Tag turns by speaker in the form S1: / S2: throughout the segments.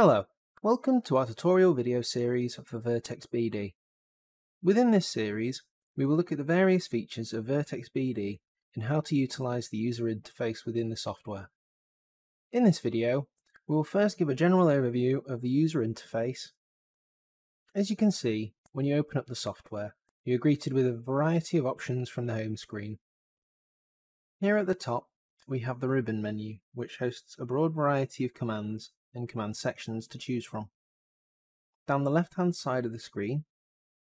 S1: Hello, welcome to our tutorial video series for Vertex BD. Within this series, we will look at the various features of Vertex BD and how to utilize the user interface within the software. In this video, we will first give a general overview of the user interface. As you can see, when you open up the software, you are greeted with a variety of options from the home screen. Here at the top, we have the ribbon menu, which hosts a broad variety of commands and command sections to choose from. Down the left hand side of the screen,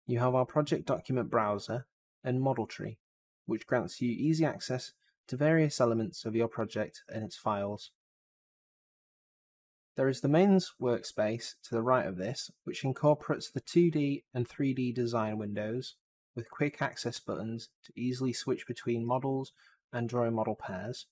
S1: you have our project document browser and model tree, which grants you easy access to various elements of your project and its files. There is the mains workspace to the right of this, which incorporates the 2D and 3D design windows with quick access buttons to easily switch between models and drawing model pairs.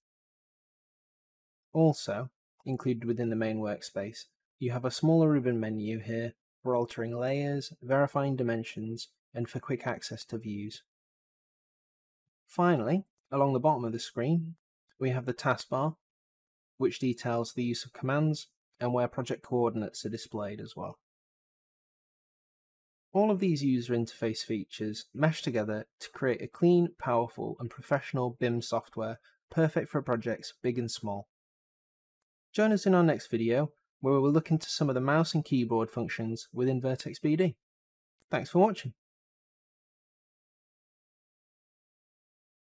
S1: Also, included within the main workspace, you have a smaller ribbon menu here for altering layers, verifying dimensions, and for quick access to views. Finally, along the bottom of the screen, we have the taskbar, which details the use of commands and where project coordinates are displayed as well. All of these user interface features mesh together to create a clean, powerful, and professional BIM software perfect for projects big and small. Join us in our next video where we will look into some of the mouse and keyboard functions within Vertex BD. Thanks for watching.